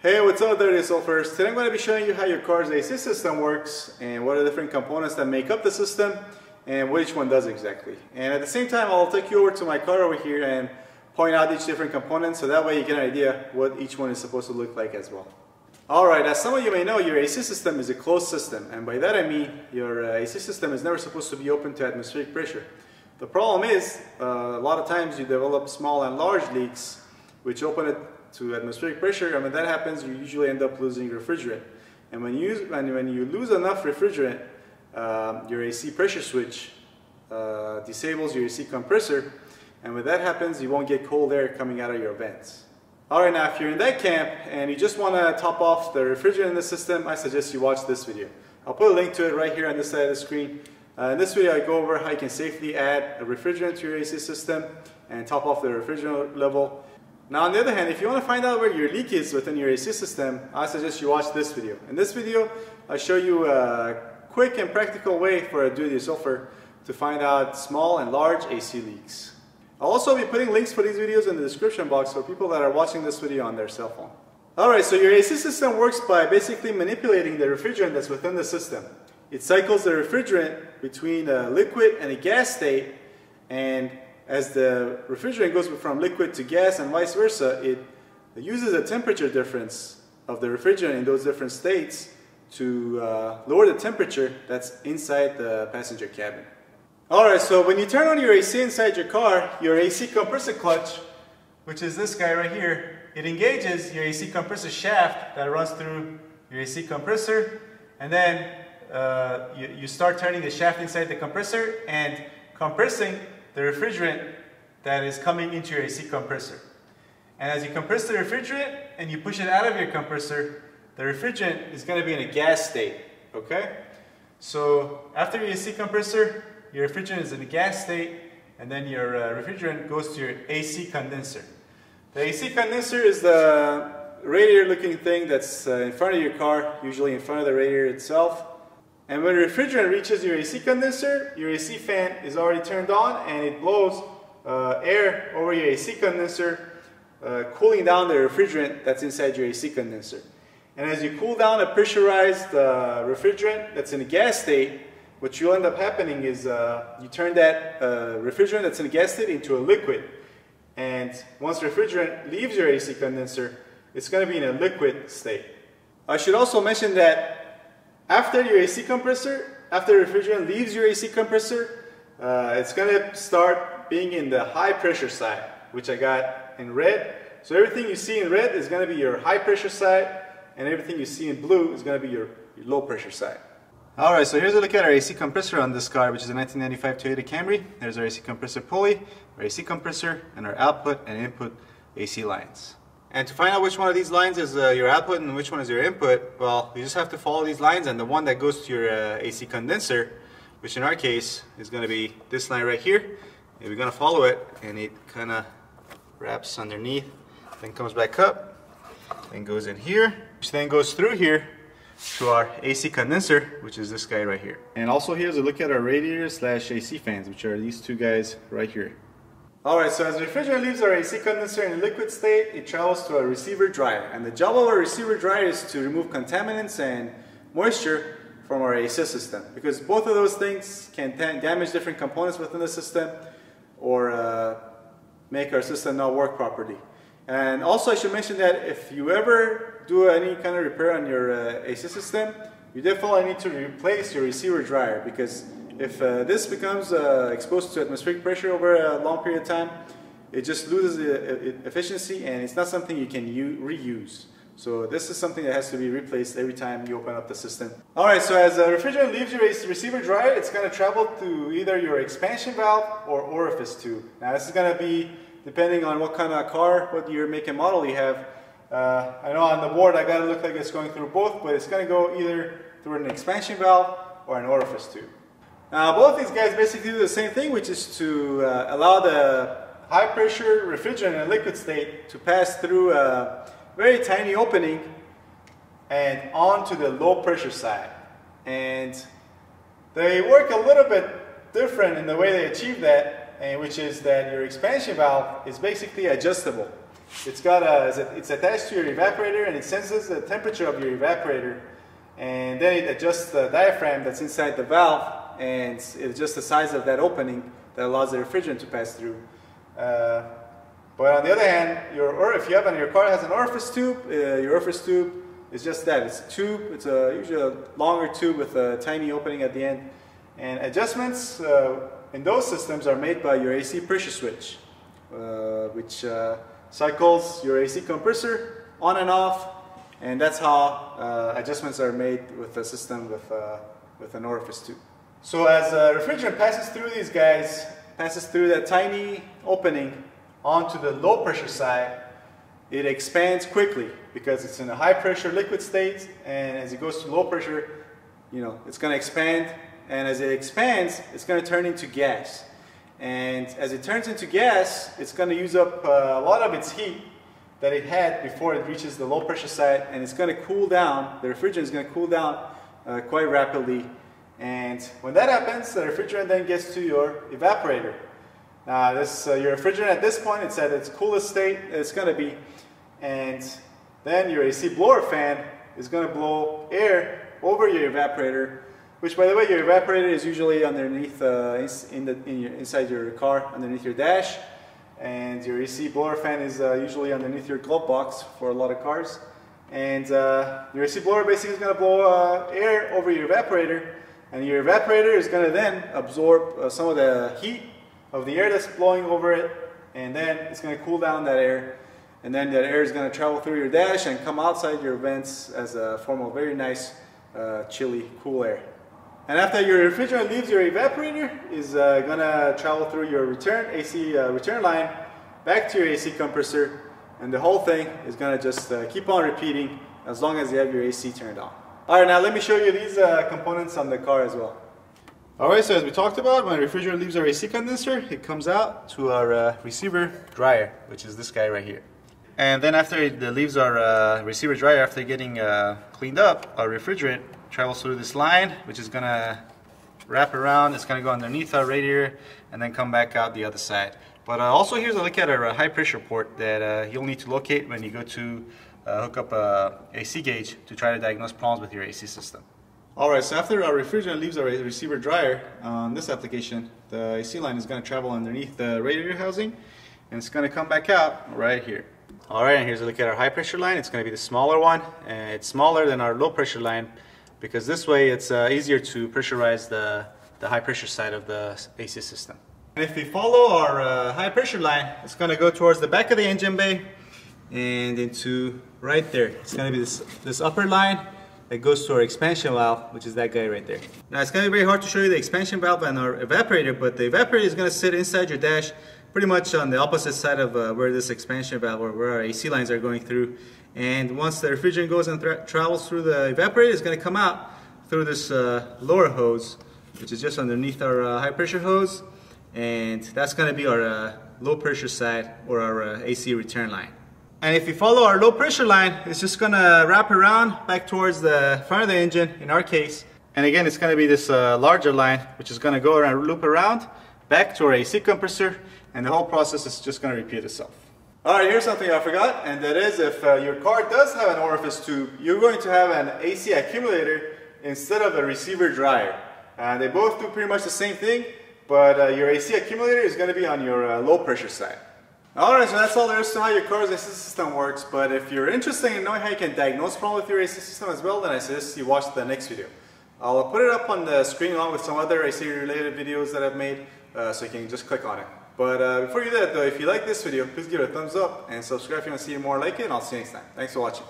Hey, what's up there, Sulfurs? Today I'm going to be showing you how your car's AC system works and what are the different components that make up the system and which one does exactly. And at the same time, I'll take you over to my car over here and point out each different component so that way you get an idea what each one is supposed to look like as well. Alright, as some of you may know, your AC system is a closed system and by that I mean your uh, AC system is never supposed to be open to atmospheric pressure. The problem is, uh, a lot of times you develop small and large leaks which open it to atmospheric pressure, and when that happens, you usually end up losing refrigerant. And when you, when, when you lose enough refrigerant, um, your AC pressure switch uh, disables your AC compressor, and when that happens, you won't get cold air coming out of your vents. Alright, now if you're in that camp and you just want to top off the refrigerant in the system, I suggest you watch this video. I'll put a link to it right here on this side of the screen. Uh, in this video, I go over how you can safely add a refrigerant to your AC system and top off the refrigerant level now on the other hand, if you want to find out where your leak is within your AC system, I suggest you watch this video. In this video, I show you a quick and practical way for a do-it-yourselfer to find out small and large AC leaks. I'll also be putting links for these videos in the description box for people that are watching this video on their cell phone. Alright, so your AC system works by basically manipulating the refrigerant that's within the system. It cycles the refrigerant between a liquid and a gas state and as the refrigerant goes from liquid to gas and vice versa, it uses a temperature difference of the refrigerant in those different states to uh, lower the temperature that's inside the passenger cabin. Alright, so when you turn on your AC inside your car, your AC compressor clutch, which is this guy right here, it engages your AC compressor shaft that runs through your AC compressor, and then uh, you, you start turning the shaft inside the compressor and compressing the refrigerant that is coming into your AC compressor. And as you compress the refrigerant and you push it out of your compressor, the refrigerant is going to be in a gas state, okay? So after your AC compressor, your refrigerant is in a gas state, and then your uh, refrigerant goes to your AC condenser. The AC condenser is the radiator looking thing that's uh, in front of your car, usually in front of the radiator itself. And when refrigerant reaches your AC condenser, your AC fan is already turned on and it blows uh, air over your AC condenser, uh, cooling down the refrigerant that's inside your AC condenser. And as you cool down a pressurized uh, refrigerant that's in a gas state, what you'll end up happening is uh, you turn that uh, refrigerant that's in a gas state into a liquid. And once refrigerant leaves your AC condenser, it's going to be in a liquid state. I should also mention that after your AC compressor, after refrigerant leaves your AC compressor, uh, it's to start being in the high pressure side, which I got in red. So everything you see in red is to be your high pressure side, and everything you see in blue is to be your, your low pressure side. Alright, so here's a look at our AC compressor on this car, which is a 1995 Toyota Camry. There's our AC compressor pulley, our AC compressor, and our output and input AC lines. And to find out which one of these lines is uh, your output and which one is your input, well, you just have to follow these lines and the one that goes to your uh, AC condenser, which in our case is going to be this line right here, and we're going to follow it and it kind of wraps underneath, then comes back up, then goes in here, which then goes through here to our AC condenser, which is this guy right here. And also here's a look at our radiator slash AC fans, which are these two guys right here. Alright, so as the refrigerant leaves our AC condenser in a liquid state, it travels to a receiver dryer. And the job of our receiver dryer is to remove contaminants and moisture from our AC system. Because both of those things can damage different components within the system or uh, make our system not work properly. And also I should mention that if you ever do any kind of repair on your uh, AC system, you definitely need to replace your receiver dryer because if uh, this becomes uh, exposed to atmospheric pressure over a long period of time, it just loses efficiency and it's not something you can reuse. So this is something that has to be replaced every time you open up the system. Alright, so as the refrigerant leaves your receiver dryer, it's going to travel to either your expansion valve or orifice tube. Now this is going to be depending on what kind of car, what your make and model you have. Uh, I know on the board I got to look like it's going through both, but it's going to go either through an expansion valve or an orifice tube. Now both these guys basically do the same thing, which is to uh, allow the high pressure refrigerant in liquid state to pass through a very tiny opening and onto the low pressure side. And they work a little bit different in the way they achieve that, and which is that your expansion valve is basically adjustable. it's got a, it's attached to your evaporator and it senses the temperature of your evaporator and then it adjusts the diaphragm that's inside the valve and it's just the size of that opening that allows the refrigerant to pass through. Uh, but on the other hand, your, or if you have your car has an orifice tube, uh, your orifice tube is just that. It's a tube. It's a, usually a longer tube with a tiny opening at the end. And adjustments uh, in those systems are made by your AC pressure switch, uh, which uh, cycles your AC compressor on and off. And that's how uh, adjustments are made with a system with, with an orifice tube. So as a refrigerant passes through these guys, passes through that tiny opening onto the low pressure side, it expands quickly because it's in a high pressure liquid state. And as it goes to low pressure, you know, it's going to expand. And as it expands, it's going to turn into gas. And as it turns into gas, it's going to use up uh, a lot of its heat that it had before it reaches the low pressure side. And it's going to cool down, the refrigerant is going to cool down uh, quite rapidly and when that happens, the refrigerant then gets to your evaporator. Now, this uh, your refrigerant at this point, it's at its coolest state it's going to be, and then your AC blower fan is going to blow air over your evaporator, which, by the way, your evaporator is usually underneath uh, in the in your, inside your car, underneath your dash, and your AC blower fan is uh, usually underneath your glove box for a lot of cars. And uh, your AC blower basically is going to blow uh, air over your evaporator and your evaporator is going to then absorb uh, some of the heat of the air that's blowing over it, and then it's going to cool down that air. And then that air is going to travel through your dash and come outside your vents as a form of very nice, uh, chilly, cool air. And after your refrigerant leaves your evaporator, is uh, going to travel through your return AC uh, return line back to your AC compressor, and the whole thing is going to just uh, keep on repeating as long as you have your AC turned on. Alright, now let me show you these uh, components on the car as well. Alright, so as we talked about, when refrigerant leaves our AC condenser, it comes out to our uh, receiver dryer, which is this guy right here. And then after it leaves our uh, receiver dryer, after getting uh, cleaned up, our refrigerant travels through this line, which is gonna wrap around, it's gonna go underneath our radiator, and then come back out the other side. But uh, also here's a look at our uh, high pressure port that you'll need to locate when you go to uh, hook up a AC gauge to try to diagnose problems with your AC system. Alright, so after our refrigerant leaves our receiver dryer on this application, the AC line is going to travel underneath the radiator housing and it's going to come back out right here. Alright, and here's a look at our high pressure line. It's going to be the smaller one. And it's smaller than our low pressure line because this way it's uh, easier to pressurize the, the high pressure side of the AC system. And if we follow our uh, high pressure line, it's going to go towards the back of the engine bay and into right there. It's gonna be this, this upper line that goes to our expansion valve, which is that guy right there. Now it's gonna be very hard to show you the expansion valve and our evaporator, but the evaporator is gonna sit inside your dash pretty much on the opposite side of uh, where this expansion valve or where our AC lines are going through. And once the refrigerant goes and travels through the evaporator, it's gonna come out through this uh, lower hose, which is just underneath our uh, high pressure hose. And that's gonna be our uh, low pressure side or our uh, AC return line. And if you follow our low pressure line, it's just gonna wrap around back towards the front of the engine, in our case. And again, it's gonna be this uh, larger line, which is gonna go around, loop around, back to our AC compressor, and the whole process is just gonna repeat itself. Alright, here's something I forgot, and that is if uh, your car does have an orifice tube, you're going to have an AC accumulator instead of a receiver dryer. Uh, they both do pretty much the same thing, but uh, your AC accumulator is going to be on your uh, low pressure side. Alright, so that's all there is to how your car's AC system works, but if you're interested in knowing how you can diagnose problems with your AC system as well, then I suggest you watch the next video. I'll put it up on the screen along with some other AC related videos that I've made, uh, so you can just click on it. But uh, before you do that though, if you like this video, please give it a thumbs up and subscribe if you want to see more like it, and I'll see you next time. Thanks for watching.